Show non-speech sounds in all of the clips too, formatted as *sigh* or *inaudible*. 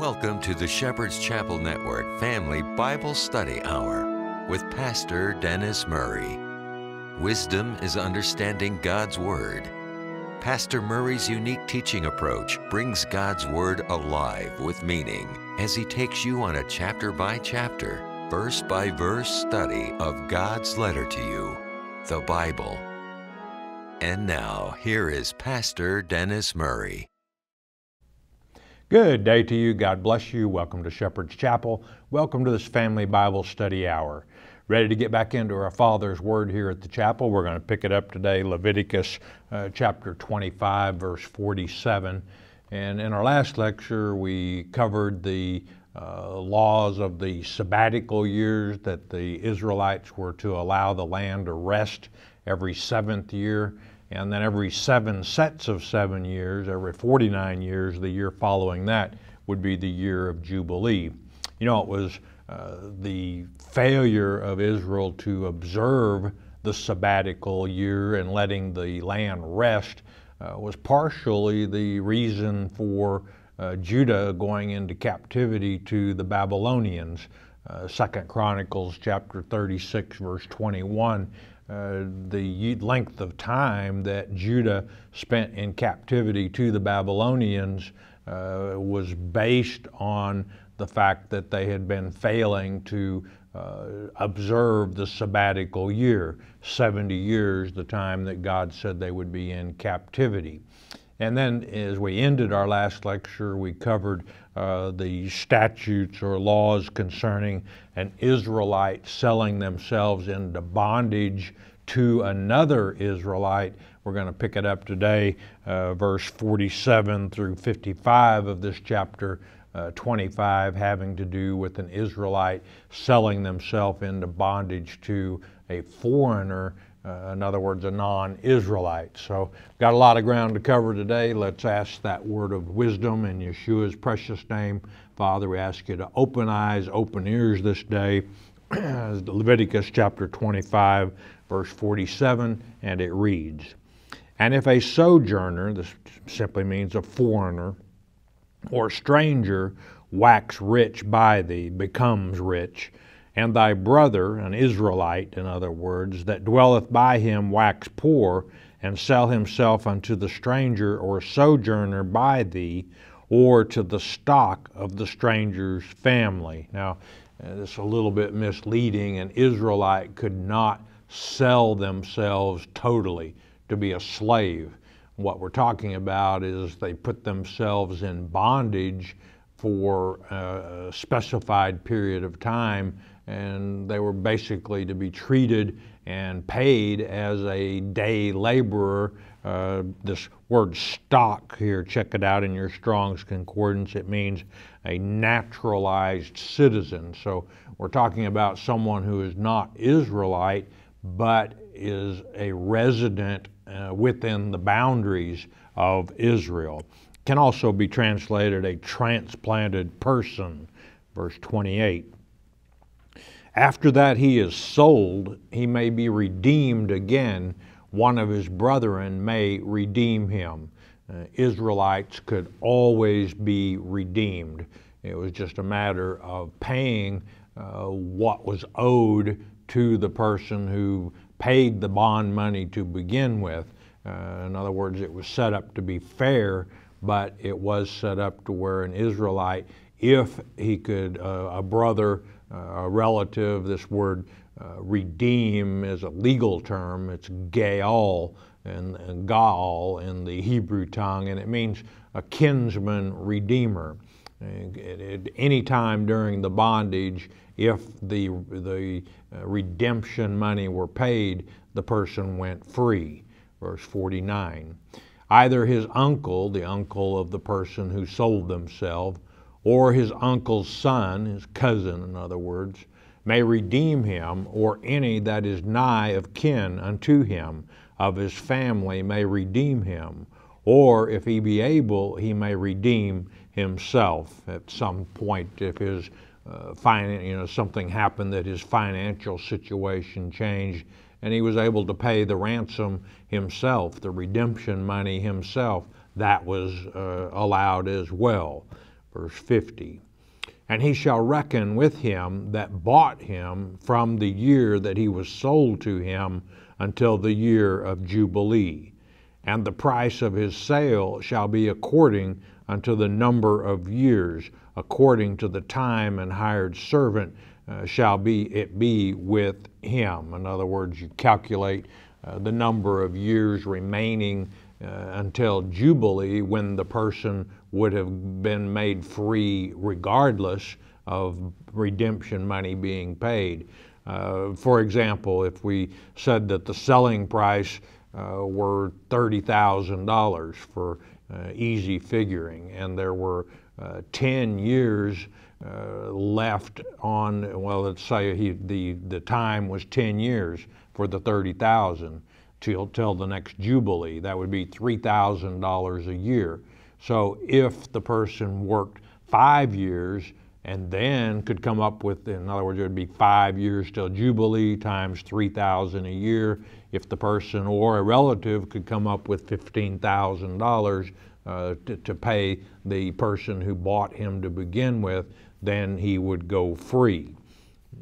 Welcome to the Shepherd's Chapel Network Family Bible Study Hour with Pastor Dennis Murray. Wisdom is understanding God's Word. Pastor Murray's unique teaching approach brings God's Word alive with meaning as he takes you on a chapter by chapter, verse by verse study of God's letter to you, the Bible. And now, here is Pastor Dennis Murray. Good day to you. God bless you. Welcome to Shepherd's Chapel. Welcome to this Family Bible Study Hour. Ready to get back into our Father's Word here at the chapel. We're going to pick it up today, Leviticus uh, chapter 25, verse 47. And in our last lecture, we covered the uh, laws of the sabbatical years that the Israelites were to allow the land to rest every seventh year and then every seven sets of seven years, every 49 years, the year following that would be the year of Jubilee. You know, it was uh, the failure of Israel to observe the sabbatical year and letting the land rest uh, was partially the reason for uh, Judah going into captivity to the Babylonians. Uh, Second Chronicles chapter 36 verse 21 uh, the length of time that Judah spent in captivity to the Babylonians uh, was based on the fact that they had been failing to uh, observe the sabbatical year, 70 years, the time that God said they would be in captivity. And then, as we ended our last lecture, we covered uh, the statutes or laws concerning an Israelite selling themselves into bondage to another Israelite. We're going to pick it up today, uh, verse 47 through 55 of this chapter uh, 25, having to do with an Israelite selling themselves into bondage to a foreigner uh, in other words, a non Israelite. So, got a lot of ground to cover today. Let's ask that word of wisdom in Yeshua's precious name. Father, we ask you to open eyes, open ears this day. *clears throat* Leviticus chapter 25, verse 47, and it reads And if a sojourner, this simply means a foreigner, or stranger, wax rich by thee, becomes rich, and thy brother, an Israelite, in other words, that dwelleth by him, wax poor, and sell himself unto the stranger or sojourner by thee, or to the stock of the stranger's family. Now, it's a little bit misleading. An Israelite could not sell themselves totally to be a slave. What we're talking about is they put themselves in bondage for a specified period of time and they were basically to be treated and paid as a day laborer. Uh, this word stock here, check it out in your Strong's Concordance. It means a naturalized citizen. So we're talking about someone who is not Israelite but is a resident uh, within the boundaries of Israel. Can also be translated a transplanted person, verse 28. After that he is sold, he may be redeemed again. One of his brethren may redeem him. Uh, Israelites could always be redeemed. It was just a matter of paying uh, what was owed to the person who paid the bond money to begin with. Uh, in other words, it was set up to be fair, but it was set up to where an Israelite, if he could, uh, a brother, a relative, this word uh, redeem is a legal term. It's gaal and, and in the Hebrew tongue, and it means a kinsman redeemer. At any time during the bondage, if the, the uh, redemption money were paid, the person went free. Verse 49. Either his uncle, the uncle of the person who sold themselves, or his uncle's son, his cousin, in other words, may redeem him, or any that is nigh of kin unto him, of his family, may redeem him. Or if he be able, he may redeem himself at some point if his uh, finan- you know something happened that his financial situation changed and he was able to pay the ransom himself, the redemption money himself. That was uh, allowed as well Verse 50. And he shall reckon with him that bought him from the year that he was sold to him until the year of Jubilee. And the price of his sale shall be according unto the number of years, according to the time and hired servant uh, shall be it be with him. In other words, you calculate uh, the number of years remaining until Jubilee when the person would have been made free regardless of redemption money being paid. Uh, for example, if we said that the selling price uh, were $30,000 for uh, easy figuring, and there were uh, 10 years uh, left on, well, let's say he, the, the time was 10 years for the 30,000 till, till the next Jubilee. That would be $3,000 a year. So if the person worked five years and then could come up with, in other words, it would be five years till Jubilee times 3,000 a year. If the person or a relative could come up with $15,000 uh, to, to pay the person who bought him to begin with, then he would go free.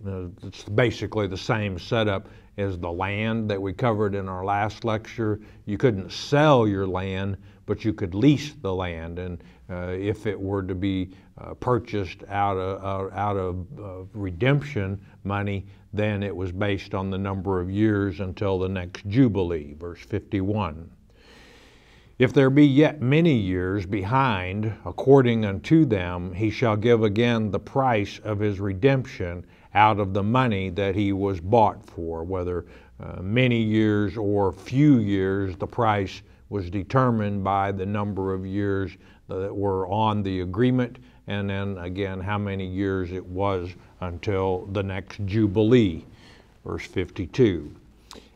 Uh, it's basically the same setup as the land that we covered in our last lecture. You couldn't sell your land, but you could lease the land. And uh, if it were to be uh, purchased out of, uh, out of uh, redemption money, then it was based on the number of years until the next Jubilee, verse 51. If there be yet many years behind, according unto them, he shall give again the price of his redemption out of the money that he was bought for, whether uh, many years or few years, the price was determined by the number of years that were on the agreement, and then again how many years it was until the next Jubilee. Verse 52.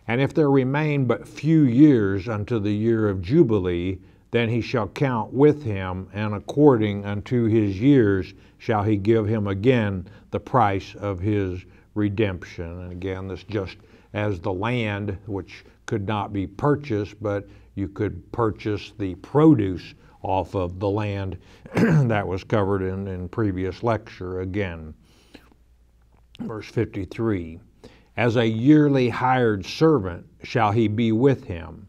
And if there remain but few years unto the year of Jubilee, then he shall count with him, and according unto his years shall he give him again the price of his redemption. And again, this just as the land, which could not be purchased, but you could purchase the produce off of the land *clears throat* that was covered in, in previous lecture again. Verse 53 As a yearly hired servant shall he be with him,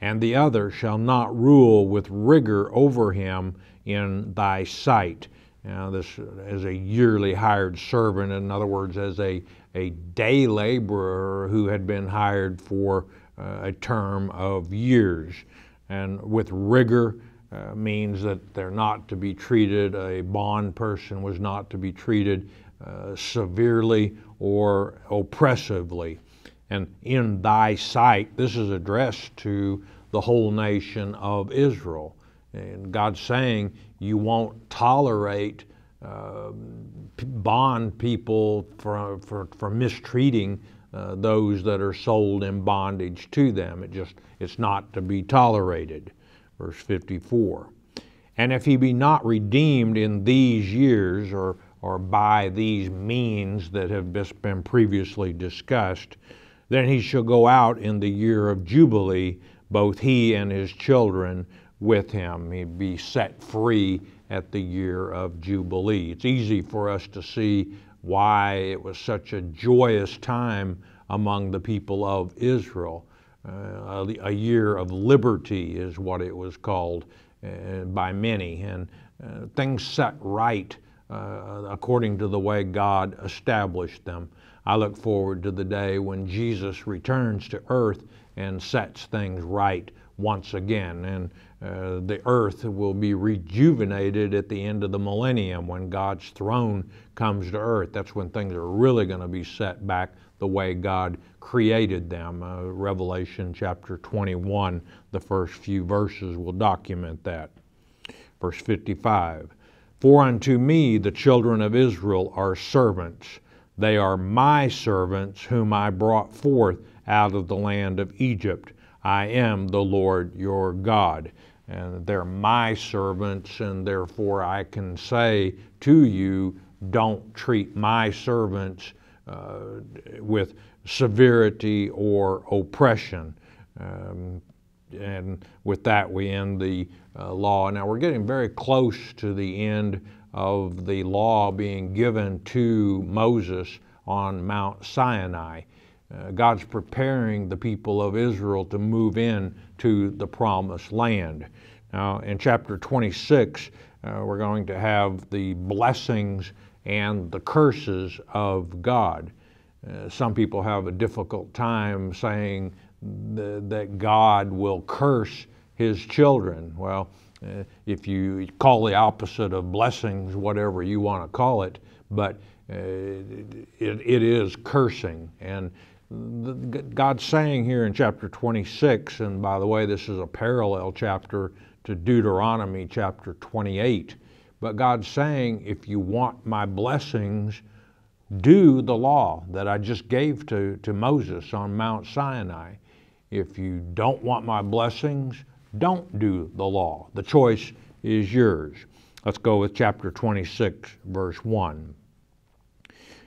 and the other shall not rule with rigor over him in thy sight. Now, this as a yearly hired servant, in other words, as a, a day laborer who had been hired for uh, a term of years. And with rigor uh, means that they're not to be treated, a bond person was not to be treated uh, severely or oppressively. And in thy sight, this is addressed to the whole nation of Israel. And God's saying, you won't tolerate uh, bond people for, for, for mistreating uh, those that are sold in bondage to them. It just, it's not to be tolerated. Verse 54. And if he be not redeemed in these years or, or by these means that have been previously discussed, then he shall go out in the year of Jubilee, both he and his children with him. He'd be set free at the year of Jubilee. It's easy for us to see why it was such a joyous time among the people of Israel. Uh, a, a, year of liberty is what it was called uh, by many, and uh, things set right uh, according to the way God established them. I look forward to the day when Jesus returns to earth and sets things right once again. And uh, the earth will be rejuvenated at the end of the millennium when God's throne comes to earth. That's when things are really going to be set back the way God created them. Uh, Revelation chapter 21, the first few verses will document that. Verse 55 For unto me the children of Israel are servants. They are my servants, whom I brought forth out of the land of Egypt. I am the Lord your God and they're my servants, and therefore I can say to you, don't treat my servants uh, with severity or oppression. Um, and with that, we end the uh, law. Now, we're getting very close to the end of the law being given to Moses on Mount Sinai. Uh, God's preparing the people of Israel to move in to the promised land. Now, in chapter 26, uh, we're going to have the blessings and the curses of God. Uh, some people have a difficult time saying th- that God will curse his children. Well, uh, if you call the opposite of blessings, whatever you want to call it, but uh, it, it is cursing. And God's saying here in chapter 26, and by the way, this is a parallel chapter to Deuteronomy chapter 28. But God's saying, if you want my blessings, do the law that I just gave to, to Moses on Mount Sinai. If you don't want my blessings, don't do the law. The choice is yours. Let's go with chapter 26, verse 1.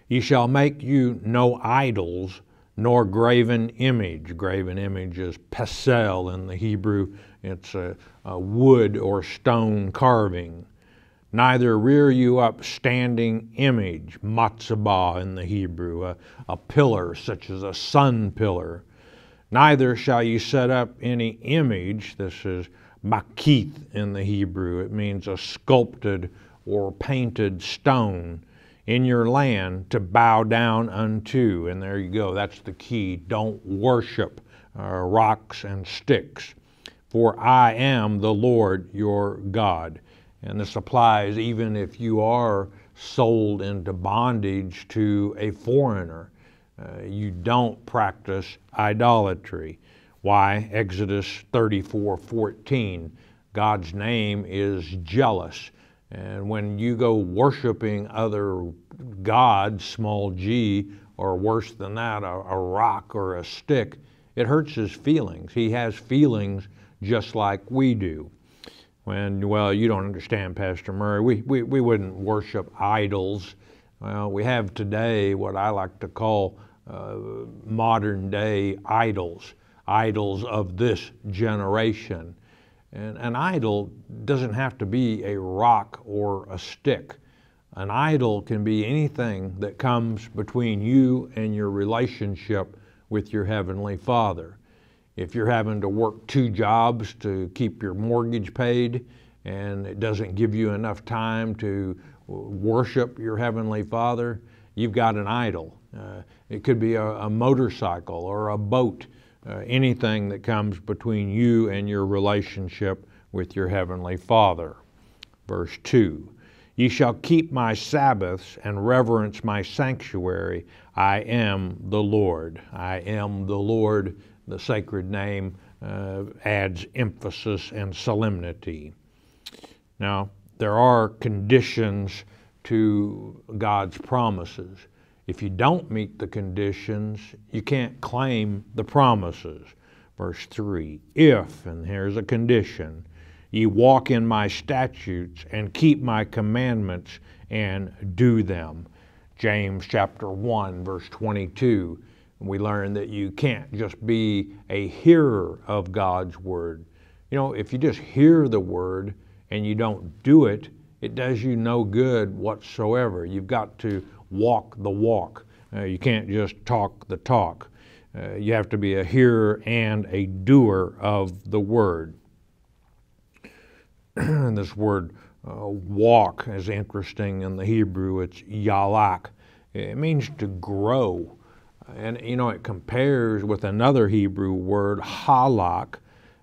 Ye shall make you no idols nor graven image. Graven image is pesel in the Hebrew. It's a, a, wood or stone carving. Neither rear you up standing image, matzabah in the Hebrew, a, a pillar such as a sun pillar. Neither shall you set up any image, this is makith in the Hebrew. It means a sculpted or painted stone in your land to bow down unto. And there you go, that's the key. Don't worship uh, rocks and sticks. For I am the Lord your God. And this applies even if you are sold into bondage to a foreigner. Uh, you don't practice idolatry. Why? Exodus 34 14. God's name is jealous. And when you go worshiping other gods, small g, or worse than that, a, a, rock or a stick, it hurts his feelings. He has feelings just like we do. When, well, you don't understand, Pastor Murray, we, we, we wouldn't worship idols. Well, we have today what I like to call modern day idols, idols of this generation. And an idol doesn't have to be a rock or a stick. An idol can be anything that comes between you and your relationship with your Heavenly Father. If you're having to work two jobs to keep your mortgage paid and it doesn't give you enough time to worship your Heavenly Father, you've got an idol. Uh, it could be a, a motorcycle or a boat uh, anything that comes between you and your relationship with your heavenly Father. Verse 2 Ye shall keep my Sabbaths and reverence my sanctuary. I am the Lord. I am the Lord. The sacred name uh, adds emphasis and solemnity. Now, there are conditions to God's promises. If you don't meet the conditions, you can't claim the promises. Verse 3 If, and here's a condition, ye walk in my statutes and keep my commandments and do them. James chapter 1, verse 22. We learn that you can't just be a hearer of God's word. You know, if you just hear the word and you don't do it, it does you no good whatsoever. You've got to walk the walk. Uh, you can't just talk the talk. Uh, you have to be a hearer and a doer of the word. *clears throat* And this word uh, walk is interesting in the Hebrew. It's yalak. It means to grow. And you know, it compares with another Hebrew word, halak,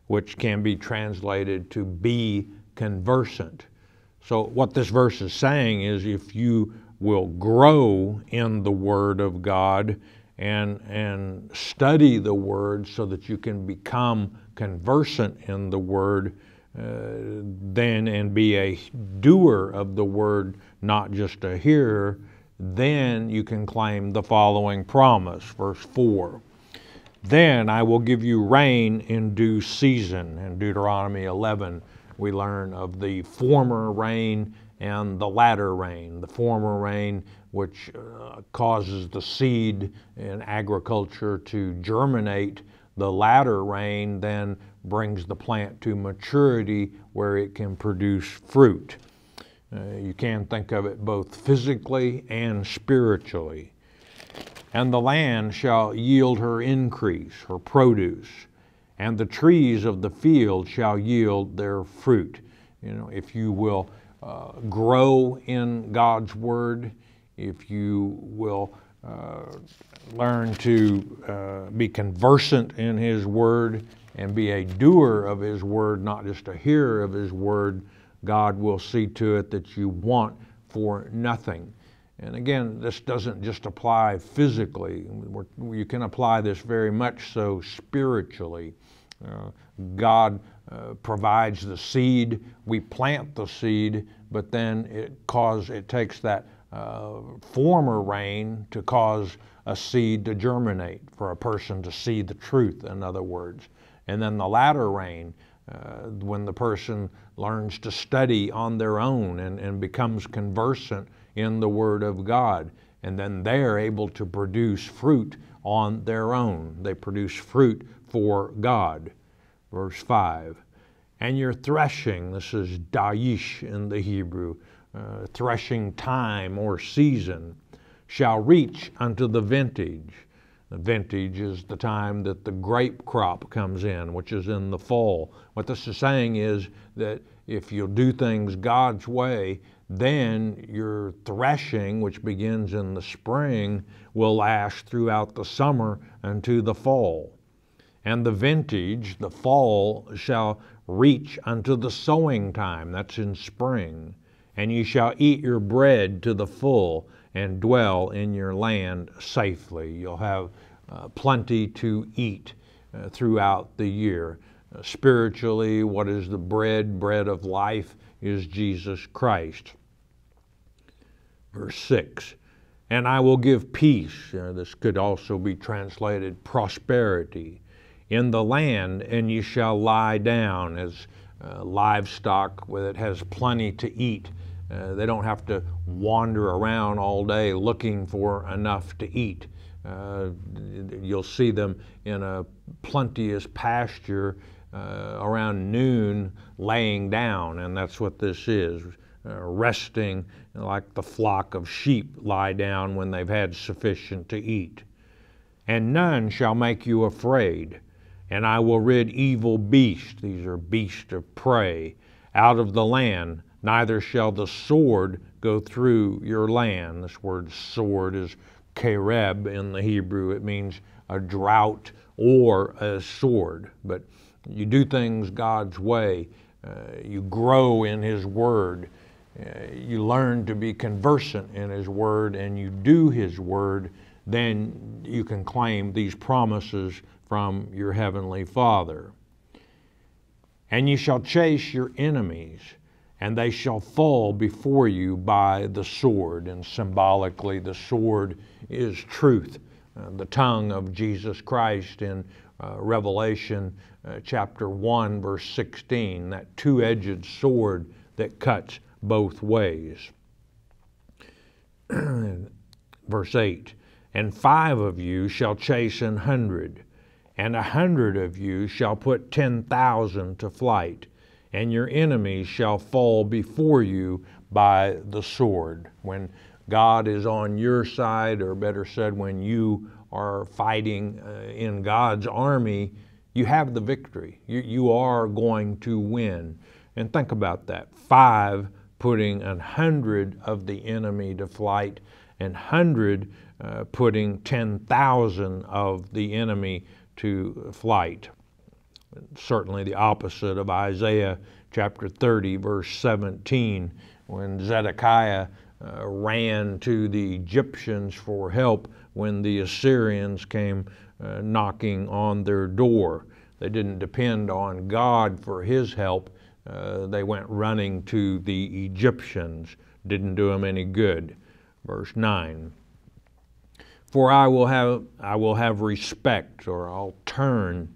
which can be translated to be conversant. So, what this verse is saying is if you will grow in the Word of God and, and study the Word so that you can become conversant in the Word, uh, then and be a doer of the Word, not just a hearer, then you can claim the following promise, verse 4. Then I will give you rain in due season. In Deuteronomy 11, we learn of the former rain and the latter rain, the former rain, which uh, causes the seed in agriculture to germinate. The latter rain then brings the plant to maturity where it can produce fruit. Uh, you can think of it both physically and spiritually. And the land shall yield her increase, her produce, and the trees of the field shall yield their fruit. You know, if you will uh, grow in God's Word, if you will uh, learn to uh, be conversant in His Word and be a doer of His Word, not just a hearer of His Word, God will see to it that you want for nothing. And again, this doesn't just apply physically. you can apply this very much so spiritually. Uh, God uh, provides the seed. We plant the seed, but then it cause it takes that uh, former rain to cause a seed to germinate for a person to see the truth. In other words, and then the latter rain uh, when the person learns to study on their own and, and becomes conversant in the Word of God. And then they're able to produce fruit on their own. They produce fruit for God. Verse 5. And your threshing, this is da'ish in the Hebrew, uh, threshing time or season, shall reach unto the vintage the vintage is the time that the grape crop comes in, which is in the fall. What this is saying is that if you'll do things God's way, then your threshing, which begins in the spring, will last throughout the summer unto the fall. And the vintage, the fall, shall reach unto the sowing time, that's in spring. And ye shall eat your bread to the full, and dwell in your land safely. You'll have uh, plenty to eat uh, throughout the year. Uh, spiritually, what is the bread? Bread of life is Jesus Christ. Verse 6 And I will give peace. Uh, this could also be translated prosperity in the land, and ye shall lie down as uh, livestock that has plenty to eat. Uh, they don't have to wander around all day looking for enough to eat. Uh, you'll see them in a plenteous pasture uh, around noon laying down, and that's what this is. Uh, resting like the flock of sheep lie down when they've had sufficient to eat. And none shall make you afraid, and I will rid evil beasts, these are beasts of prey, out of the land, neither shall the sword go through your land. This word sword is kereb in the Hebrew. It means a drought or a sword. But you do things God's way. Uh, you grow in His Word. Uh, you learn to be conversant in His Word and you do His Word, then you can claim these promises from your Heavenly Father. And ye shall chase your enemies and they shall fall before you by the sword. And symbolically, the sword is truth, uh, the tongue of Jesus Christ in uh, Revelation uh, chapter 1, verse 16, that two edged sword that cuts both ways. *clears throat* verse 8 And five of you shall chase an hundred, and a hundred of you shall put ten thousand to flight and your enemies shall fall before you by the sword. When God is on your side, or better said, when you are fighting uh, in God's army, you have the victory. You, are going to win. And think about that. Five putting a hundred of the enemy to flight, and hundred uh, putting 10,000 of the enemy to flight certainly the opposite of Isaiah chapter 30, verse 17, when Zedekiah uh, ran to the Egyptians for help when the Assyrians came uh, knocking on their door. They didn't depend on God for his help. Uh, they went running to the Egyptians. Didn't do them any good. Verse 9. For I will have I will have respect, or I'll turn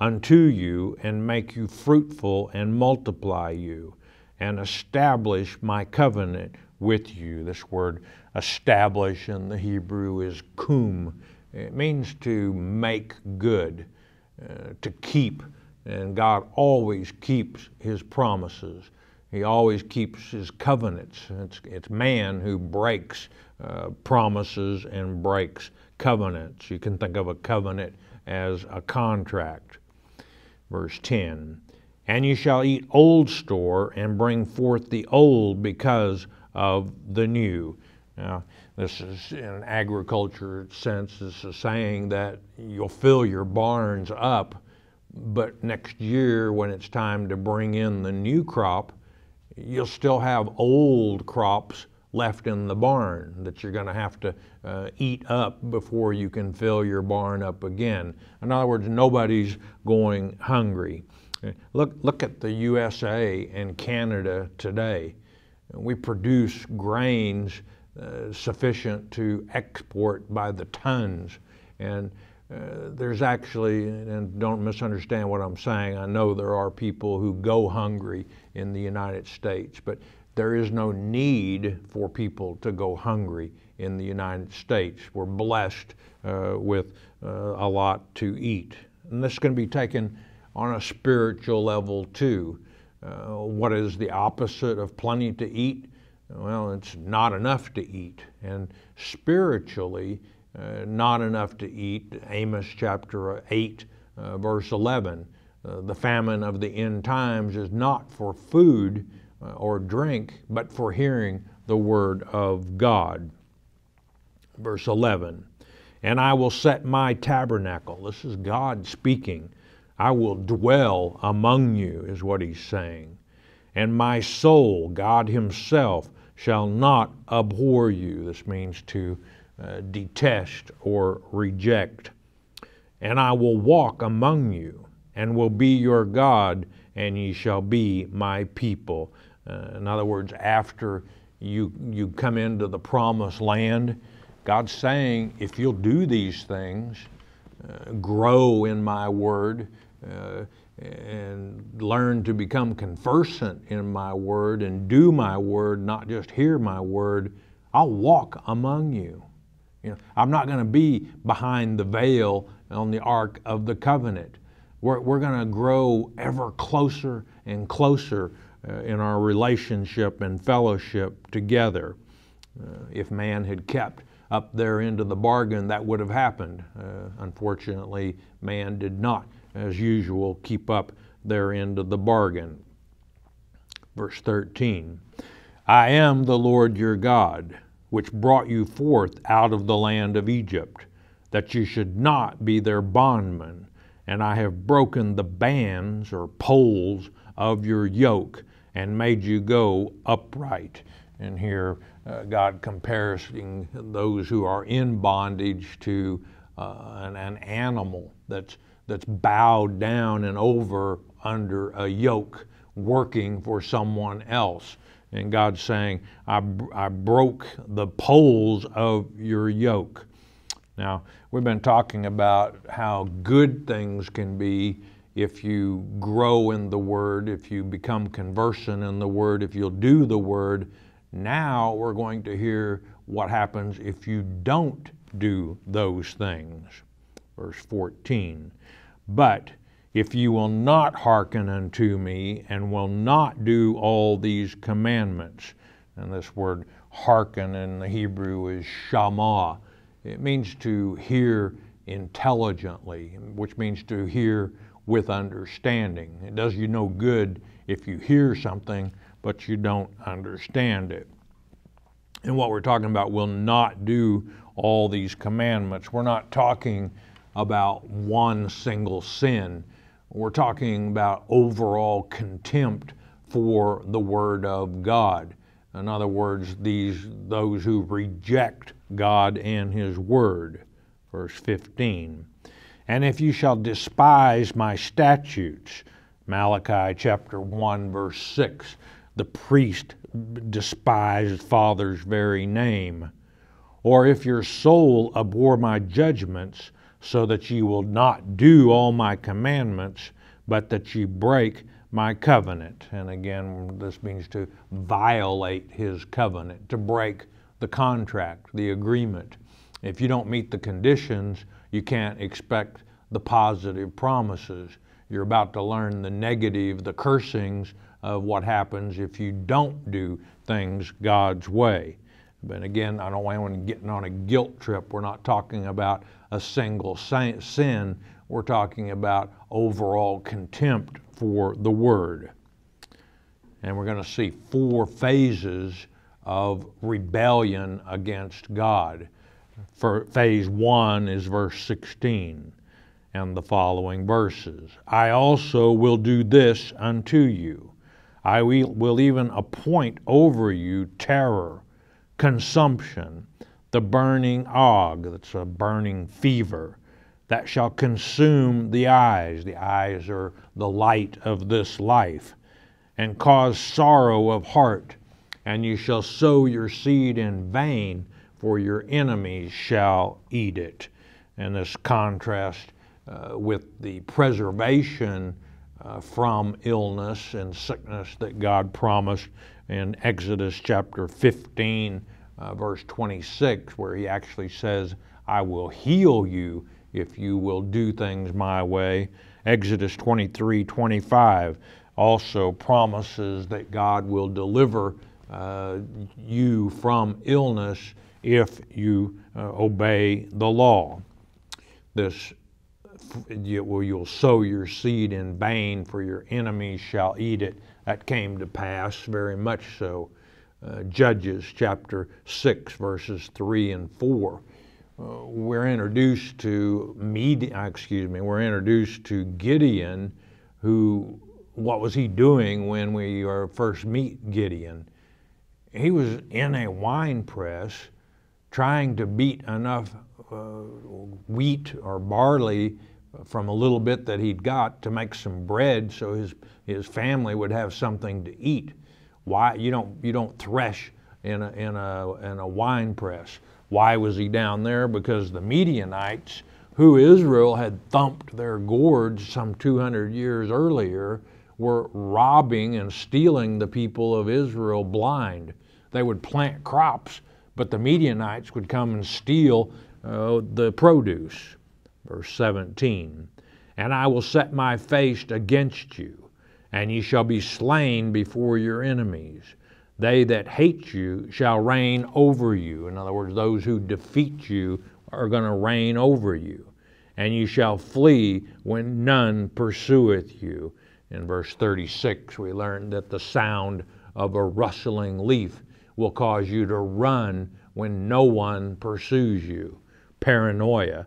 unto you and make you fruitful and multiply you and establish my covenant with you. This word establish in the Hebrew is kum. It means to make good, uh, to keep. And God always keeps his promises. He always keeps his covenants. It's, it's man who breaks uh, promises and breaks covenants. You can think of a covenant as a contract. Verse 10 And you shall eat old store and bring forth the old because of the new. Now, this is in an agriculture sense, this is saying that you'll fill your barns up, but next year when it's time to bring in the new crop, you'll still have old crops left in the barn that you're going to have to uh, eat up before you can fill your barn up again. In other words, nobody's going hungry. Look, look at the USA and Canada today. We produce grains uh, sufficient to export by the tons. And uh, there's actually, and don't misunderstand what I'm saying, I know there are people who go hungry in the United States, but there is no need for people to go hungry in the United States. We're blessed uh, with uh, a lot to eat. And this to be taken on a spiritual level too. Uh, what is the opposite of plenty to eat? Well, it's not enough to eat. And spiritually, uh, not enough to eat. Amos chapter 8, uh, verse 11. Uh, the famine of the end times is not for food uh, or drink, but for hearing the word of God. Verse 11. And I will set my tabernacle. This is God speaking. I will dwell among you, is what he's saying. And my soul, God Himself, shall not abhor you. This means to uh, detest or reject. And I will walk among you, and will be your God, and ye shall be my people. Uh, in other words, after you, you come into the promised land, God's saying, if you'll do these things, uh, grow in my word, uh, and learn to become conversant in my word and do my word, not just hear my word, I'll walk among you. You know, I'm not going to be behind the veil on the Ark of the Covenant. We're, we're going to grow ever closer and closer uh, in our relationship and fellowship together. Uh, if man had kept up their end of the bargain, that would have happened. Uh, unfortunately, man did not, as usual, keep up their end of the bargain. Verse 13 I am the Lord your God which brought you forth out of the land of Egypt, that you should not be their bondmen. And I have broken the bands or poles of your yoke and made you go upright. And here uh, God comparing those who are in bondage to uh, an, an animal that's, that's bowed down and over under a yoke working for someone else. And God's saying, I, I broke the poles of your yoke. Now, we've been talking about how good things can be if you grow in the Word, if you become conversant in the Word, if you'll do the Word. Now we're going to hear what happens if you don't do those things. Verse 14. But if you will not hearken unto me and will not do all these commandments. And this word hearken in the Hebrew is shama. It means to hear intelligently, which means to hear with understanding. It does you no good if you hear something but you don't understand it. And what we're talking about will not do all these commandments. We're not talking about one single sin we're talking about overall contempt for the Word of God. In other words, these those who reject God and His Word. Verse 15. And if you shall despise my statutes, Malachi chapter 1, verse 6, the priest despised Father's very name. Or if your soul abhor my judgments, so that ye will not do all my commandments, but that ye break my covenant. And again, this means to violate his covenant, to break the contract, the agreement. If you don't meet the conditions, you can't expect the positive promises. You're about to learn the negative, the cursings of what happens if you don't do things God's way. But again, I don't want anyone getting on a guilt trip. We're not talking about a single sin, we're talking about overall contempt for the Word. And we're going to see four phases of rebellion against God. For phase one is verse 16 and the following verses. I also will do this unto you. I will even appoint over you terror, consumption, the burning og, that's a burning fever, that shall consume the eyes. The eyes are the light of this life, and cause sorrow of heart. And you shall sow your seed in vain, for your enemies shall eat it. And this contrast uh, with the preservation uh, from illness and sickness that God promised in Exodus chapter 15, uh, verse 26, where He actually says, I will heal you if you will do things my way. Exodus 23 25 also promises that God will deliver uh, you from illness if you uh, obey the law. This well, you'll sow your seed in vain, for your enemies shall eat it. That came to pass, very much so. Uh, Judges chapter 6, verses 3 and 4. Uh, we're introduced to me, uh, excuse me, we're introduced to Gideon, who, what was he doing when we first meet Gideon? He was in a wine press trying to beat enough uh, wheat or barley from a little bit that he'd got to make some bread so his, his family would have something to eat. Why you don't you don't thresh in a, in a, in a wine press. Why was he down there? Because the Midianites, who Israel had thumped their gourds some 200 years earlier, were robbing and stealing the people of Israel blind. They would plant crops, but the Midianites would come and steal uh, the produce. Verse 17 And I will set my face against you, and ye shall be slain before your enemies. They that hate you shall reign over you. In other words, those who defeat you are going to reign over you. And you shall flee when none pursueth you. In verse 36, we learn that the sound of a rustling leaf will cause you to run when no one pursues you. Paranoia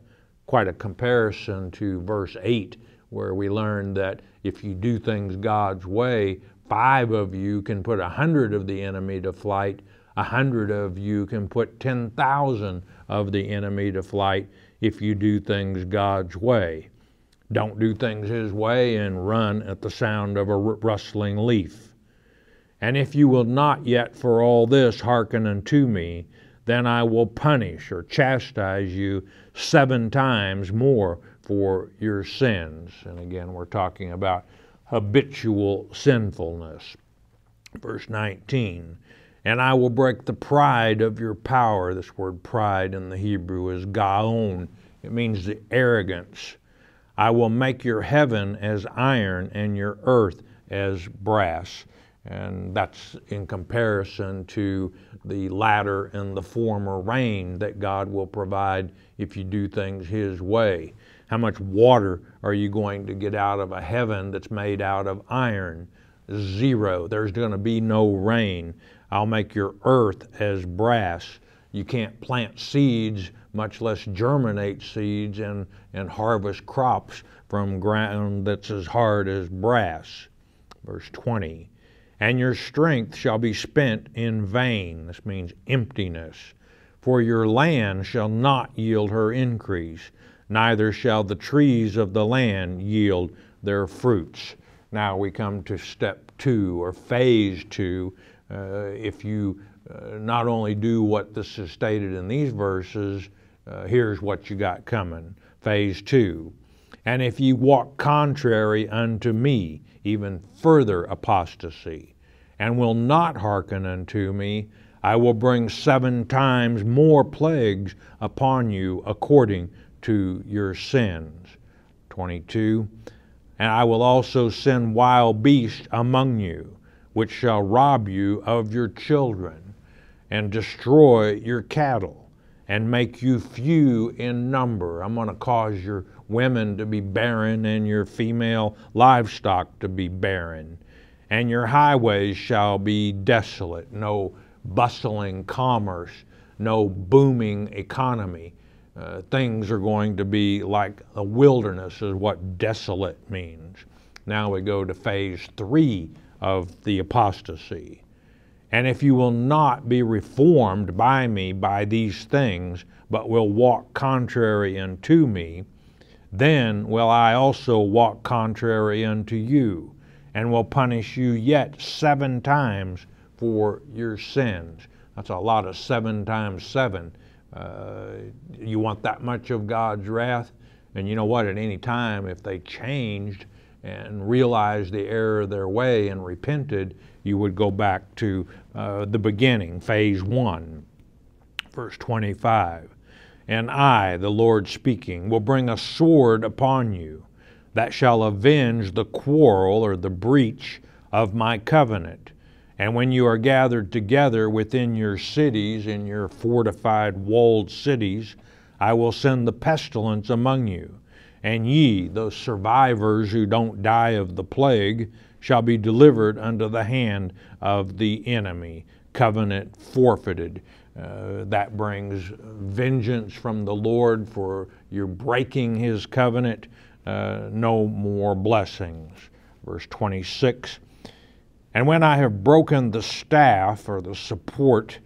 quite a comparison to verse 8, where we learn that if you do things God's way, five of you can put a hundred of the enemy to flight, a hundred of you can put 10,000 of the enemy to flight if you do things God's way. Don't do things His way and run at the sound of a rustling leaf. And if you will not yet for all this hearken unto me, then I will punish or chastise you seven times more for your sins. And again, we're talking about habitual sinfulness. Verse 19, and I will break the pride of your power. This word pride in the Hebrew is gaon, it means the arrogance. I will make your heaven as iron and your earth as brass. And that's in comparison to the latter and the former rain that God will provide if you do things His way. How much water are you going to get out of a heaven that's made out of iron? Zero. There's going to be no rain. I'll make your earth as brass. You can't plant seeds, much less germinate seeds and, and harvest crops from ground that's as hard as brass. Verse 20 and your strength shall be spent in vain. This means emptiness. For your land shall not yield her increase, neither shall the trees of the land yield their fruits. Now we come to step two or phase two. Uh, if you uh, not only do what this is stated in these verses, uh, here's what you got coming. Phase two. And if ye walk contrary unto me, even further apostasy, and will not hearken unto me, I will bring seven times more plagues upon you according to your sins. 22. And I will also send wild beasts among you, which shall rob you of your children, and destroy your cattle, and make you few in number. I'm going to cause your women to be barren, and your female livestock to be barren. And your highways shall be desolate, no bustling commerce, no booming economy. Uh, things are going to be like a wilderness, is what desolate means. Now we go to phase three of the apostasy. And if you will not be reformed by me by these things, but will walk contrary unto me, then will I also walk contrary unto you, and will punish you yet seven times for your sins. That's a lot of seven times seven. Uh, you want that much of God's wrath? And you know what? At any time, if they changed and realized the error of their way and repented, you would go back to uh, the beginning, phase one, verse 25. And I, the Lord speaking, will bring a sword upon you that shall avenge the quarrel or the breach of my covenant. And when you are gathered together within your cities, in your fortified walled cities, I will send the pestilence among you and ye, those survivors who don't die of the plague, shall be delivered unto the hand of the enemy. Covenant forfeited. Uh, that brings vengeance from the Lord for your breaking his covenant. Uh, no more blessings. Verse 26 And when I have broken the staff or the support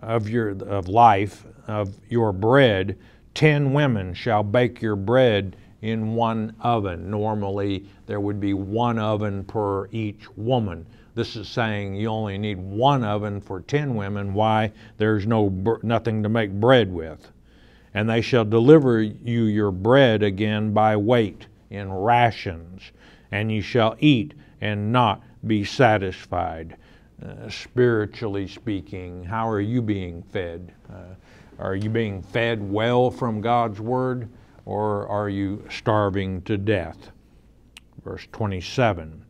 of, your, of life, of your bread, ten women shall bake your bread in one oven. Normally, there would be one oven per each woman. This is saying you only need one oven for 10 women. Why? There's no nothing to make bread with. And they shall deliver you your bread again by weight in rations, and ye shall eat and not be satisfied. Uh, spiritually speaking, how are you being fed? Uh, are you being fed well from God's Word? Or are you starving to death? Verse 27.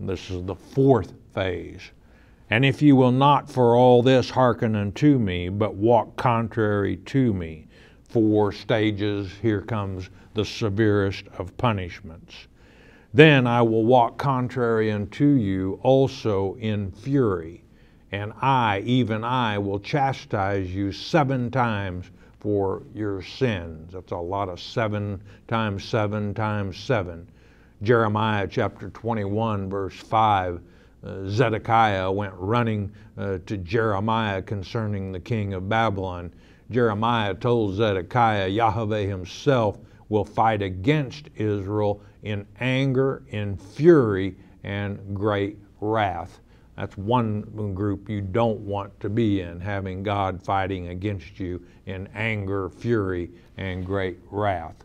This is the fourth phase. And if you will not for all this hearken unto me, but walk contrary to me, four stages, here comes the severest of punishments. Then I will walk contrary unto you also in fury, and I, even I, will chastise you seven times for your sins. That's a lot of seven times seven times seven. Jeremiah chapter 21, verse 5. Uh, Zedekiah went running uh, to Jeremiah concerning the king of Babylon. Jeremiah told Zedekiah, Yahweh himself will fight against Israel in anger, in fury, and great wrath. That's one group you don't want to be in, having God fighting against you in anger, fury, and great wrath.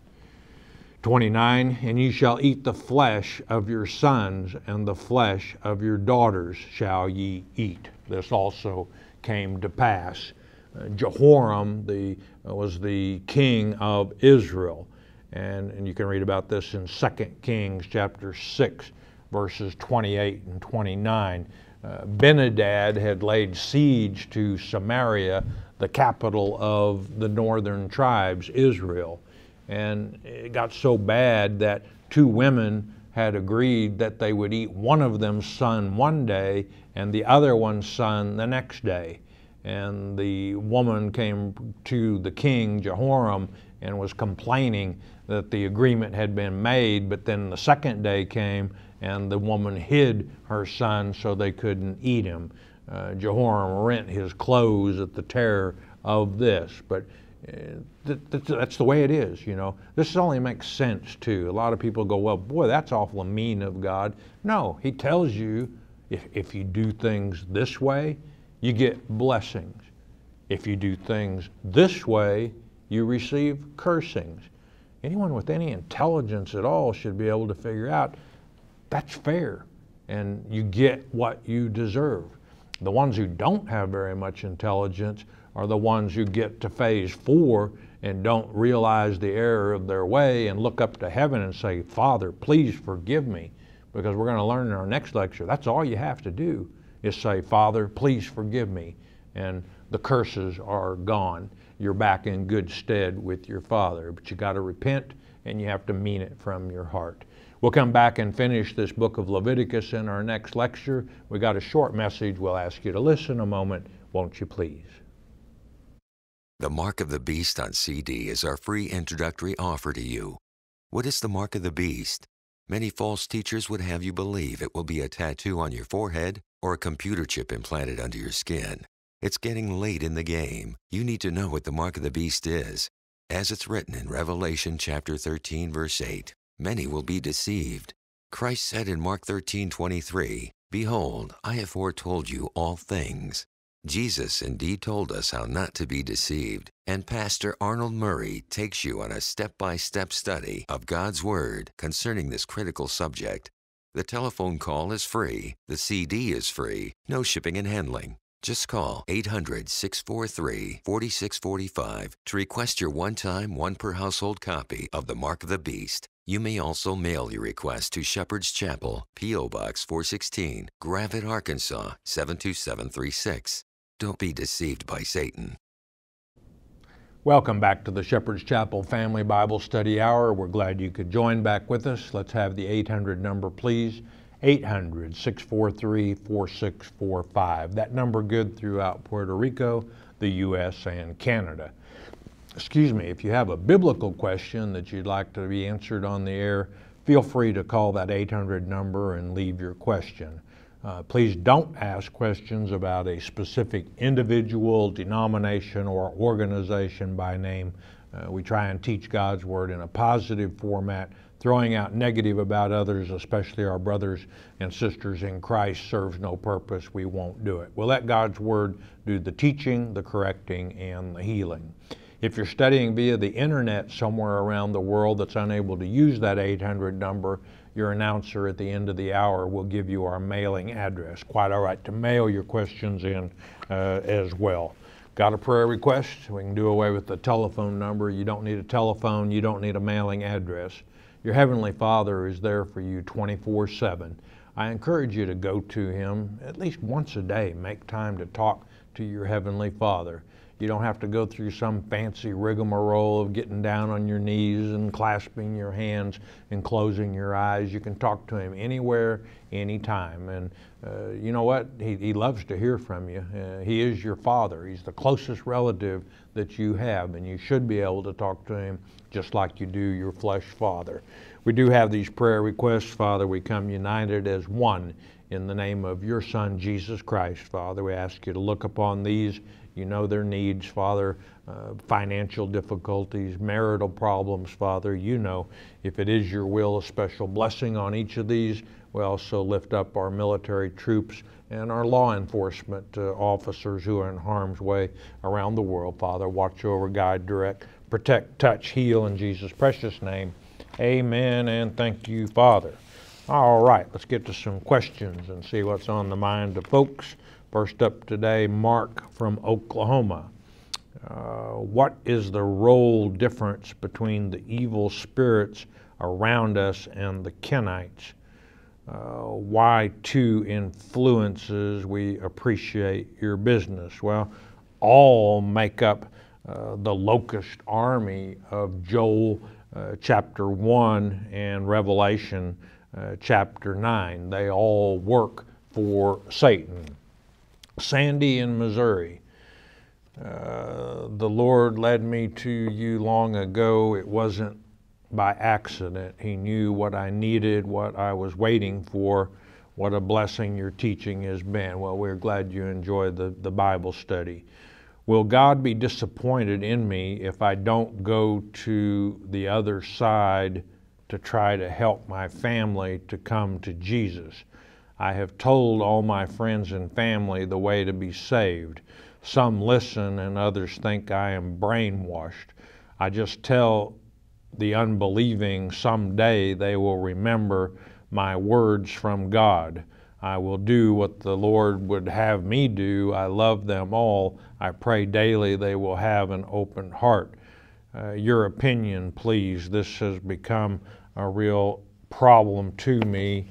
29 And ye shall eat the flesh of your sons, and the flesh of your daughters shall ye eat. This also came to pass. Uh, Jehoram the, uh, was the king of Israel. And, and you can read about this in 2 Kings chapter 6, verses 28 and 29. Benhadad had laid siege to Samaria, the capital of the northern tribes, Israel. And it got so bad that two women had agreed that they would eat one of them's son one day and the other one's son the next day. And the woman came to the king, Jehoram, and was complaining that the agreement had been made, but then the second day came and the woman hid her son so they couldn't eat him. Uh, Jehoram rent his clothes at the terror of this, but uh, th- th- that's the way it is, you know. This only makes sense too. A lot of people go, well, boy, that's awful mean of God. No, He tells you if, if you do things this way, you get blessings. If you do things this way, you receive cursings. Anyone with any intelligence at all should be able to figure out that's fair and you get what you deserve. The ones who don't have very much intelligence are the ones who get to phase four and don't realize the error of their way and look up to heaven and say, Father, please forgive me. Because we're going to learn in our next lecture, that's all you have to do. is say, Father, please forgive me. And the curses are gone. You're back in good stead with your Father. But you got to repent and you have to mean it from your heart. We'll come back and finish this book of Leviticus in our next lecture. We got a short message. We'll ask you to listen a moment, won't you please? The Mark of the Beast on CD is our free introductory offer to you. What is the Mark of the Beast? Many false teachers would have you believe it will be a tattoo on your forehead or a computer chip implanted under your skin. It's getting late in the game. You need to know what the Mark of the Beast is. As it's written in Revelation chapter 13 verse 8, many will be deceived. Christ said in Mark 13:23, "Behold, I have foretold you all things." Jesus indeed told us how not to be deceived, and Pastor Arnold Murray takes you on a step-by-step study of God's Word concerning this critical subject. The telephone call is free, the CD is free, no shipping and handling. Just call 800 643 4645 to request your one time, one per household copy of The Mark of the Beast. You may also mail your request to Shepherd's Chapel, P.O. Box 416, Gravette, Arkansas 72736. Don't be deceived by Satan. Welcome back to the Shepherd's Chapel Family Bible Study Hour. We're glad you could join back with us. Let's have the 800 number, please. 800 643 4645. That number good throughout Puerto Rico, the U.S., and Canada. Excuse me, if you have a biblical question that you'd like to be answered on the air, feel free to call that 800 number and leave your question. Uh, please don't ask questions about a specific individual, denomination, or organization by name. Uh, we try and teach God's Word in a positive format Throwing out negative about others, especially our brothers and sisters in Christ, serves no purpose. We won't do it. We'll let God's Word do the teaching, the correcting, and the healing. If you're studying via the internet somewhere around the world that's unable to use that 800 number, your announcer at the end of the hour will give you our mailing address. Quite all right to mail your questions in uh, as well. Got a prayer request? We can do away with the telephone number. You don't need a telephone, you don't need a mailing address. Your Heavenly Father is there for you 24 7. I encourage you to go to Him at least once a day. Make time to talk to your Heavenly Father. You don't have to go through some fancy rigmarole of getting down on your knees and clasping your hands and closing your eyes. You can talk to Him anywhere, anytime. And uh, you know what? He, he loves to hear from you. Uh, he is your Father, He's the closest relative that you have, and you should be able to talk to Him just like you do your flesh father. We do have these prayer requests, Father. We come united as one in the name of your Son, Jesus Christ, Father. We ask you to look upon these. You know their needs, Father, uh, financial difficulties, marital problems, Father. You know if it is your will, a special blessing on each of these. We also lift up our military troops and our law enforcement uh, officers who are in harm's way around the world. Father, watch over, guide, direct protect, touch, heal in Jesus' precious name. Amen and thank you, Father. All right, let's get to some questions and see what's on the mind of folks. First up today, Mark from Oklahoma. Uh, what is the role difference between the evil spirits around us and the Kenites? Uh, why two influences we appreciate your business? Well, all make up uh, the locust army of Joel uh, chapter 1 and Revelation uh, chapter 9. They all work for Satan. Sandy in Missouri. Uh, the Lord led me to you long ago. It wasn't by accident. He knew what I needed, what I was waiting for. What a blessing your teaching has been. Well, we're glad you enjoyed the, the Bible study. Will God be disappointed in me if I don't go to the other side to try to help my family to come to Jesus? I have told all my friends and family the way to be saved. Some listen and others think I am brainwashed. I just tell the unbelieving someday they will remember my words from God. I will do what the Lord would have me do. I love them all. I pray daily they will have an open heart. Uh, your opinion, please. This has become a real problem to me.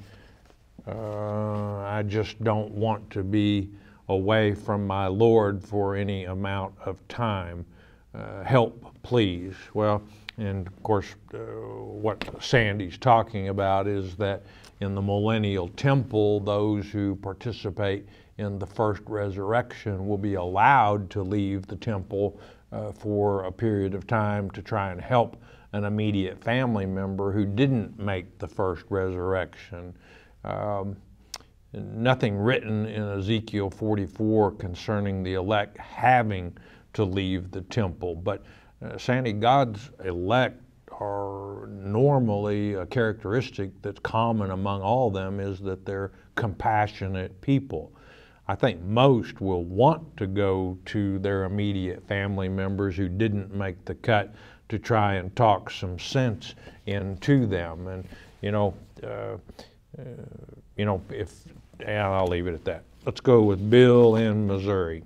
Uh, I just don't want to be away from my Lord for any amount of time. Uh, help, please. Well, and of course, uh, what Sandy's talking about is that in the millennial temple, those who participate in the first resurrection will be allowed to leave the temple uh, for a period of time to try and help an immediate family member who didn't make the first resurrection. Um, nothing written in Ezekiel 44 concerning the elect having to leave the temple. But uh, Sandy, God's elect are normally a characteristic that's common among all of them is that they're compassionate people. I think most will want to go to their immediate family members who didn't make the cut to try and talk some sense into them. And, you know, uh, you know, if, and I'll leave it at that. Let's go with Bill in Missouri.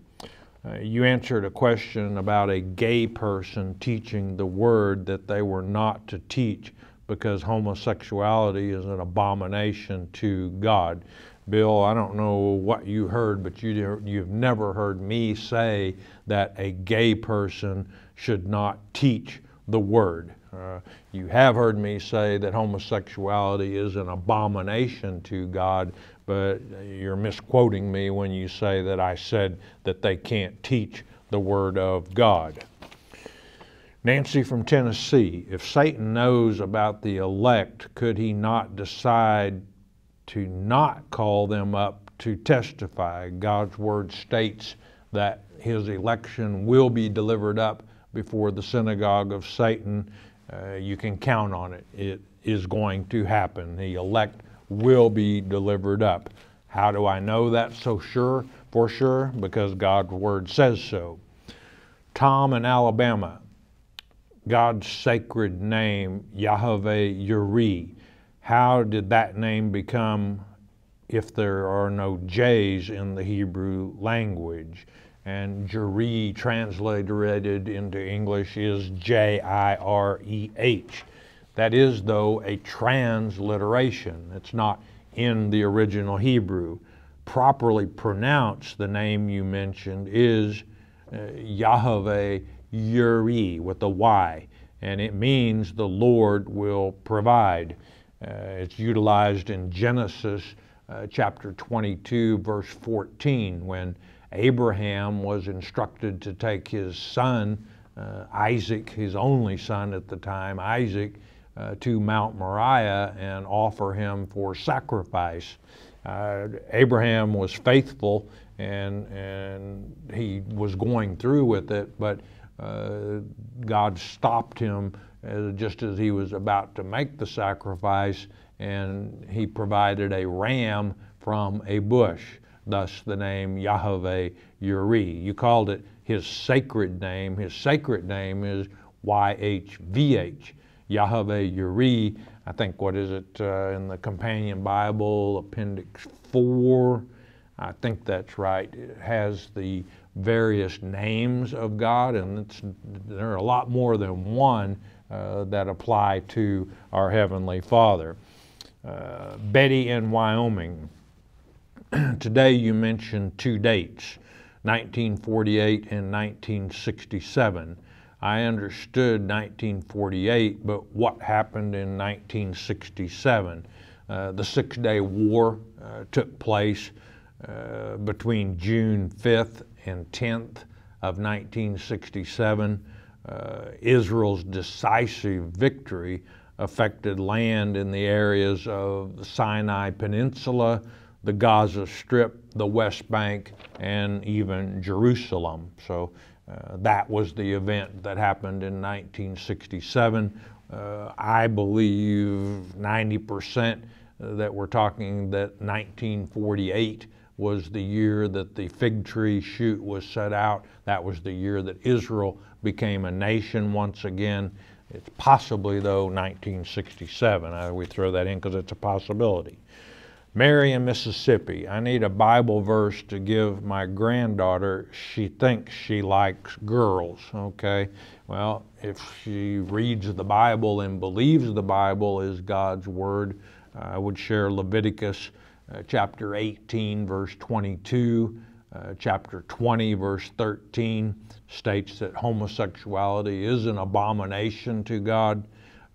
Uh, you answered a question about a gay person teaching the word that they were not to teach because homosexuality is an abomination to God. Bill, I don't know what you heard, but you, you've never heard me say that a gay person should not teach the word. Uh, you have heard me say that homosexuality is an abomination to God, but you're misquoting me when you say that I said that they can't teach the Word of God. Nancy from Tennessee, if Satan knows about the elect, could he not decide to not call them up to testify? God's Word states that his election will be delivered up before the synagogue of Satan uh, you can count on it. It is going to happen. The elect will be delivered up. How do I know that so sure? For sure, because God's word says so. Tom in Alabama, God's sacred name, Yahweh Yuri. How did that name become if there are no J's in the Hebrew language? And Jireh translated into English is J I R E H. That is, though, a transliteration. It's not in the original Hebrew. Properly pronounced, the name you mentioned is uh, Yahweh Yireh with a Y, and it means the Lord will provide. Uh, it's utilized in Genesis uh, chapter 22, verse 14, when Abraham was instructed to take his son, uh, Isaac, his only son at the time, Isaac, uh, to Mount Moriah and offer him for sacrifice. Uh, Abraham was faithful and, and he was going through with it, but uh, God stopped him uh, just as he was about to make the sacrifice and he provided a ram from a bush thus the name Yahweh Yireh. You called it his sacred name. His sacred name is YHVH, Yahweh Yireh. I think, what is it uh, in the Companion Bible, Appendix 4? I think that's right. It has the various names of God, and there are a lot more than one uh, that apply to our Heavenly Father. Uh, Betty in Wyoming. *clears throat* today you mentioned two dates, 1948 and 1967. I understood 1948, but what happened in 1967? Uh, the Six Day War uh, took place uh, between June 5th and 10th of 1967. Uh, Israel's decisive victory affected land in the areas of the Sinai Peninsula, the Gaza Strip, the West Bank, and even Jerusalem. So uh, that was the event that happened in 1967. Uh, I believe 90% that we're talking that 1948 was the year that the fig tree shoot was set out. That was the year that Israel became a nation once again. It's possibly, though, 1967. Uh, we throw that in because it's a possibility. Mary in Mississippi, I need a Bible verse to give my granddaughter. She thinks she likes girls, okay? Well, if she reads the Bible and believes the Bible is God's Word, I would share Leviticus uh, chapter 18, verse 22, uh, chapter 20, verse 13 states that homosexuality is an abomination to God.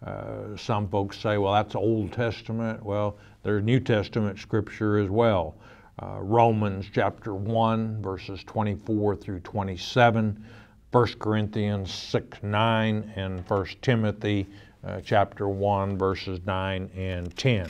Uh, some folks say, well, that's Old Testament. Well, there's New Testament scripture as well. Uh, Romans chapter 1, verses 24 through 27, 1 Corinthians 6, 9, and 1 Timothy uh, chapter 1, verses 9 and 10.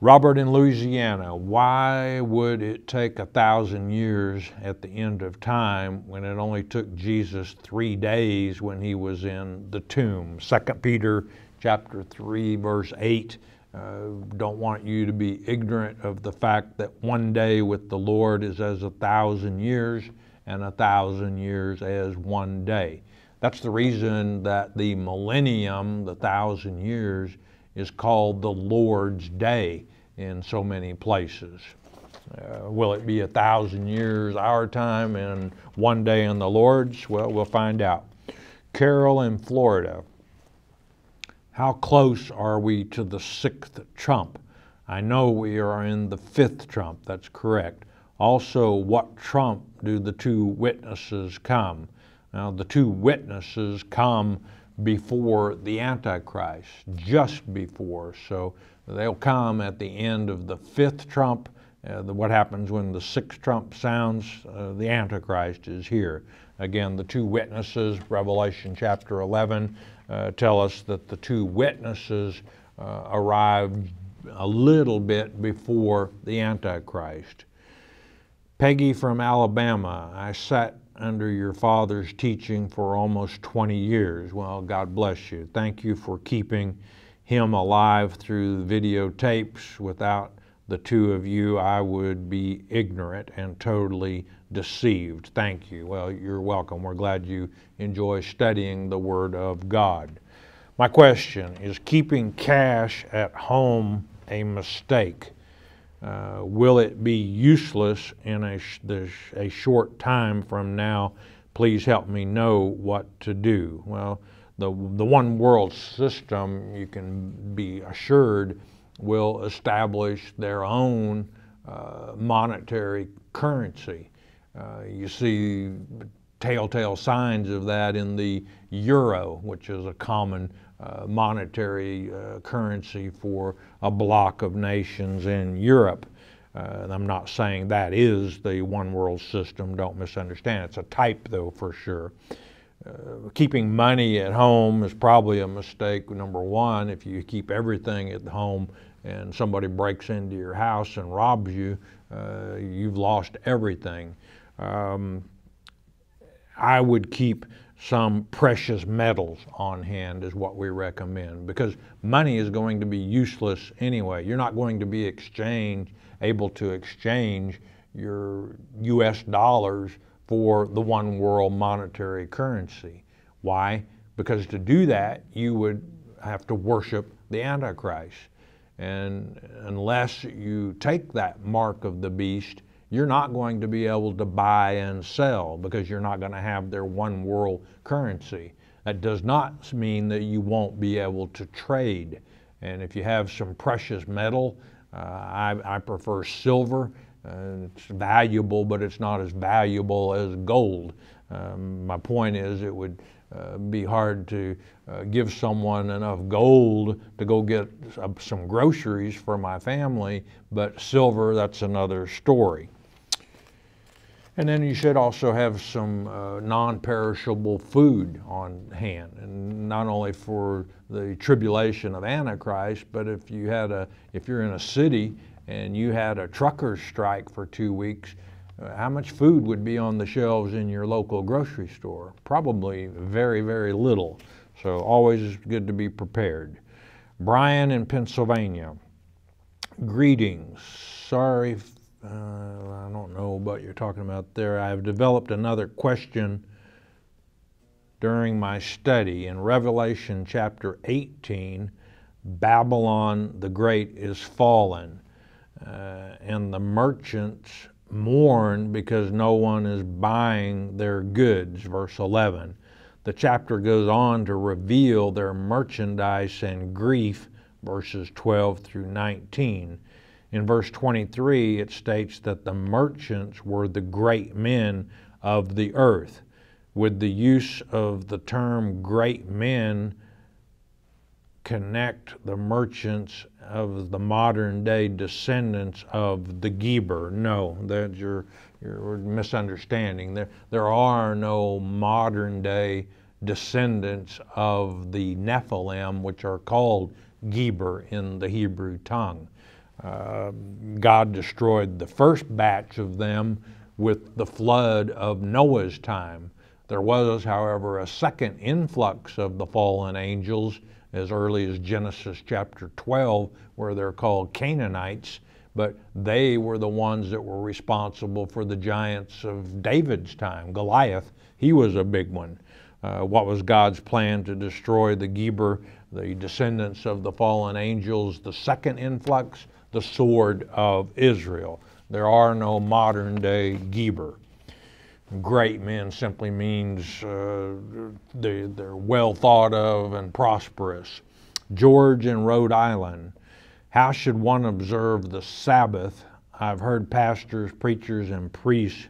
Robert in Louisiana, why would it take a thousand years at the end of time when it only took Jesus three days when he was in the tomb? 2 Peter chapter 3, verse 8. Uh, don't want you to be ignorant of the fact that one day with the Lord is as a thousand years, and a thousand years as one day. That's the reason that the millennium, the thousand years, is called the Lord's Day in so many places. Uh, will it be a thousand years our time and one day in the Lord's? Well, we'll find out. Carol in Florida. How close are we to the sixth trump? I know we are in the fifth trump, that's correct. Also, what trump do the two witnesses come? Now, the two witnesses come before the Antichrist, just before. So they'll come at the end of the fifth trump. Uh, the, what happens when the sixth trump sounds? Uh, the Antichrist is here. Again, the two witnesses, Revelation chapter 11, uh, tell us that the two witnesses uh, arrived a little bit before the Antichrist. Peggy from Alabama, I sat under your father's teaching for almost 20 years. Well, God bless you. Thank you for keeping him alive through videotapes. Without the two of you, I would be ignorant and totally deceived. Thank you. Well, you're welcome. We're glad you enjoy studying the Word of God. My question is keeping cash at home a mistake? Uh, will it be useless in a, sh- a short time from now? Please help me know what to do. Well, the, the one world system, you can be assured, will establish their own uh, monetary currency. Uh, you see telltale signs of that in the euro, which is a common uh, monetary uh, currency for a block of nations in Europe. Uh, I'm not saying that is the one world system, don't misunderstand. It's a type, though, for sure. Uh, keeping money at home is probably a mistake, number one. If you keep everything at home and somebody breaks into your house and robs you, uh, you've lost everything. Um, I would keep some precious metals on hand is what we recommend because money is going to be useless anyway. You're not going to be exchange able to exchange your US dollars for the one world monetary currency. Why? Because to do that, you would have to worship the Antichrist. And unless you take that mark of the beast, you're not going to be able to buy and sell because you're not going to have their one world currency. That does not mean that you won't be able to trade. And if you have some precious metal, uh, I, I, prefer silver. Uh, it's valuable, but it's not as valuable as gold. Um, my point is, it would uh, be hard to uh, give someone enough gold to go get some groceries for my family, but silver, that's another story. And then you should also have some uh, non-perishable food on hand, and not only for the tribulation of Antichrist, but if you had a, if you're in a city and you had a truckers strike for two weeks, uh, how much food would be on the shelves in your local grocery store? Probably very, very little. So always good to be prepared. Brian in Pennsylvania. Greetings. Sorry uh, I don't know what you're talking about there. I've developed another question during my study in Revelation chapter 18. Babylon the Great is fallen, uh, and the merchants mourn because no one is buying their goods. Verse 11. The chapter goes on to reveal their merchandise and grief, verses 12 through 19 In verse 23, it states that the merchants were the great men of the earth. With the use of the term great men connect the merchants of the modern day descendants of the Geber? No, that you're, you're misunderstanding. There, there are no modern day descendants of the Nephilim, which are called Geber in the Hebrew tongue. Uh, God destroyed the first batch of them with the flood of Noah's time. There was, however, a second influx of the fallen angels as early as Genesis chapter 12, where they're called Canaanites, but they were the ones that were responsible for the giants of David's time. Goliath, he was a big one. Uh, what was God's plan to destroy the Geber, the descendants of the fallen angels, the second influx? the sword of Israel. There are no modern day Geber. Great men simply means uh, they, they're well thought of and prosperous. George in Rhode Island. How should one observe the Sabbath? I've heard pastors, preachers, and priests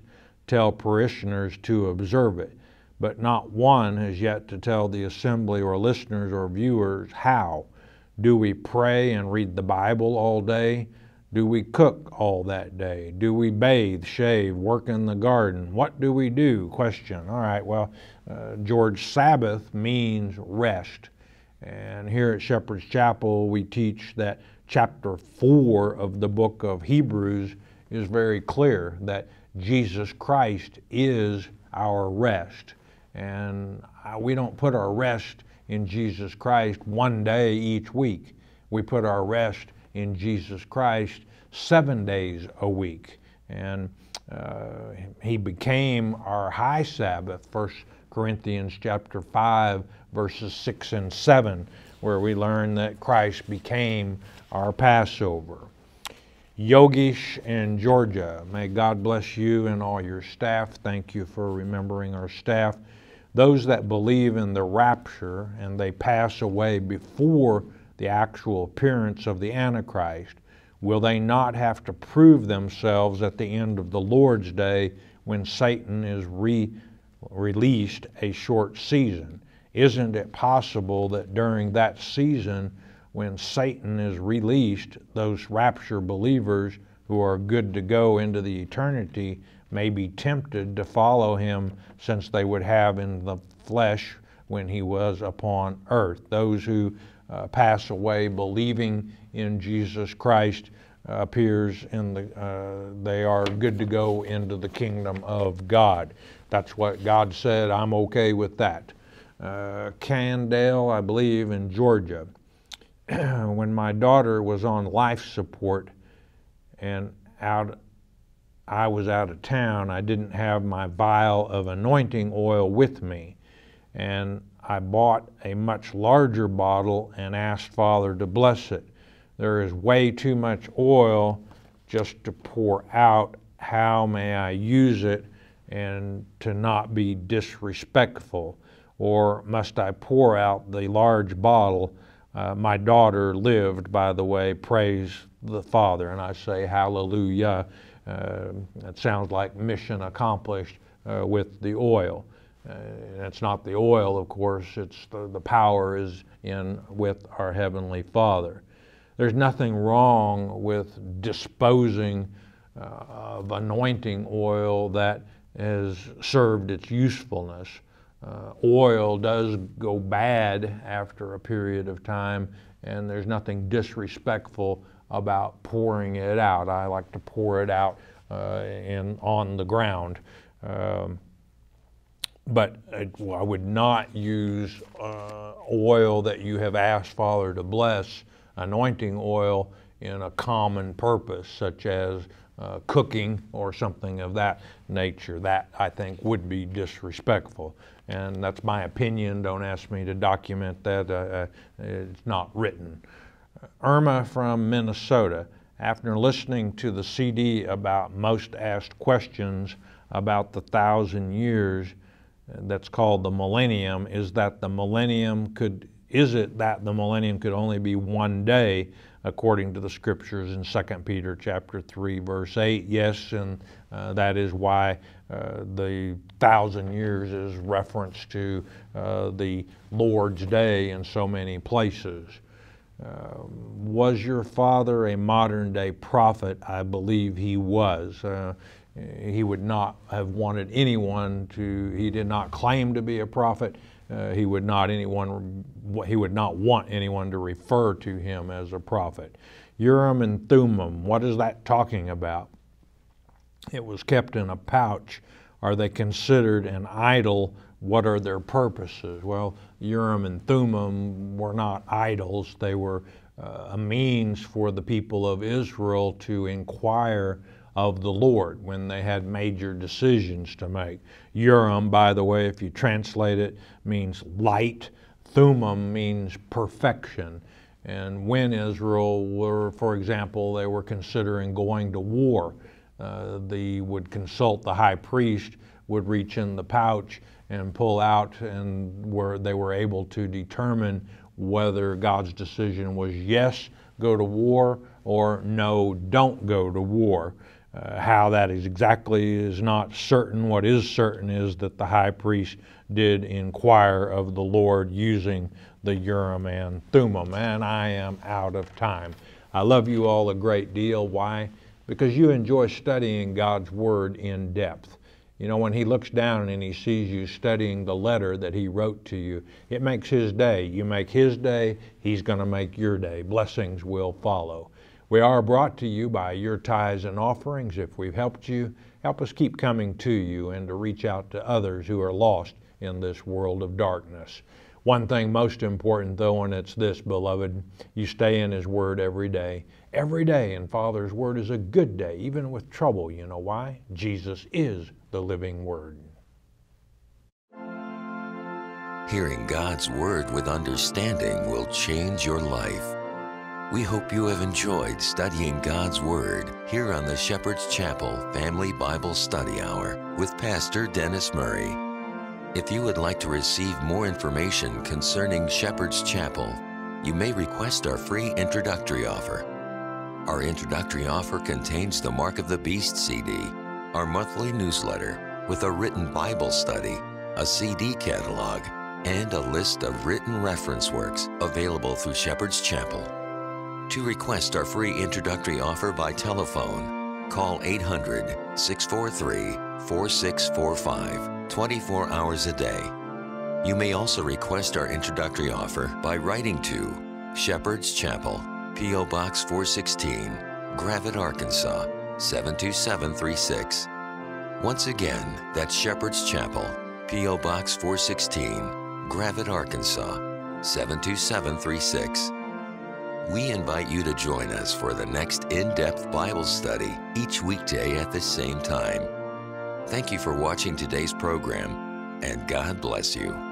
tell parishioners to observe it, but not one has yet to tell the assembly or listeners or viewers how. Do we pray and read the Bible all day? Do we cook all that day? Do we bathe, shave, work in the garden? What do we do? Question. All right, well, uh, George, Sabbath means rest. And here at Shepherd's Chapel, we teach that chapter 4 of the book of Hebrews is very clear that Jesus Christ is our rest. And uh, we don't put our rest in Jesus Christ one day each week. We put our rest in Jesus Christ seven days a week. And uh, he became our high Sabbath, 1 Corinthians chapter 5, verses 6 and 7, where we learn that Christ became our Passover. Yogish in Georgia, may God bless you and all your staff. Thank you for remembering our staff those that believe in the rapture and they pass away before the actual appearance of the Antichrist, will they not have to prove themselves at the end of the Lord's day when Satan is re- released a short season? Isn't it possible that during that season, when Satan is released, those rapture believers who are good to go into the eternity may be tempted to follow him since they would have in the flesh when he was upon earth. Those who uh, pass away believing in Jesus Christ uh, appears in the, uh, they are good to go into the kingdom of God. That's what God said. I'm okay with that. Uh, Candale, I believe, in Georgia. *clears throat* when my daughter was on life support and out I was out of town, I didn't have my vial of anointing oil with me. And I bought a much larger bottle and asked Father to bless it. There is way too much oil just to pour out. How may I use it and to not be disrespectful? Or must I pour out the large bottle? Uh, my daughter lived, by the way, praise the Father. And I say, Hallelujah. Uh, it sounds like mission accomplished uh, with the oil. Uh, it's not the oil, of course, it's the, the power is in with our Heavenly Father. There's nothing wrong with disposing uh, of anointing oil that has served its usefulness. Uh, oil does go bad after a period of time, and there's nothing disrespectful about pouring it out. I like to pour it out uh, in, on the ground. Um, but I, I, would not use uh, oil that you have asked Father to bless, anointing oil, in a common purpose, such as uh, cooking or something of that nature. That I think would be disrespectful. And that's my opinion. Don't ask me to document that. Uh, uh it's not written. Irma from Minnesota, after listening to the CD about most asked questions about the thousand years that's called the millennium, is that the millennium could is it that the millennium could only be one day according to the scriptures in 2 Peter chapter 3 verse 8? Yes, and uh, that is why uh, the thousand years is reference to uh, the Lord's day in so many places. Uh, was your father a modern day prophet? I believe he was. Uh, he would not have wanted anyone to, he did not claim to be a prophet. Uh, he would not anyone, he would not want anyone to refer to him as a prophet. Urim and Thummim, what is that talking about? It was kept in a pouch. Are they considered an idol? What are their purposes? Well, Urim and Thummim were not idols. They were uh, a means for the people of Israel to inquire of the Lord when they had major decisions to make. Urim, by the way, if you translate it, means light. Thummim means perfection. And when Israel were, for example, they were considering going to war, uh, they would consult the high priest, would reach in the pouch and pull out, and where they were able to determine whether God's decision was yes, go to war, or no, don't go to war. Uh, how that is exactly is not certain. What is certain is that the high priest did inquire of the Lord using the Urim and Thummim. And I am out of time. I love you all a great deal. Why? Because you enjoy studying God's Word in depth. You know, when He looks down and He sees you studying the letter that He wrote to you, it makes His day. You make His day, He's going to make your day. Blessings will follow. We are brought to you by your tithes and offerings. If we've helped you, help us keep coming to you and to reach out to others who are lost in this world of darkness. One thing most important, though, and it's this, beloved, you stay in His Word every day. Every day in Father's Word is a good day, even with trouble. You know why? Jesus is the living Word. Hearing God's Word with understanding will change your life. We hope you have enjoyed studying God's Word here on the Shepherd's Chapel Family Bible Study Hour with Pastor Dennis Murray. If you would like to receive more information concerning Shepherd's Chapel, you may request our free introductory offer. Our introductory offer contains the Mark of the Beast CD, our monthly newsletter with a written Bible study, a CD catalog, and a list of written reference works available through Shepherd's Chapel. To request our free introductory offer by telephone, call 800 643 4645 24 hours a day. You may also request our introductory offer by writing to Shepherd's Chapel, P.O. Box 416, Gravette, Arkansas 72736. Once again, that's Shepherd's Chapel, P.O. Box 416, Gravette, Arkansas 72736. We invite you to join us for the next in depth Bible study each weekday at the same time. Thank you for watching today's program, and God bless you.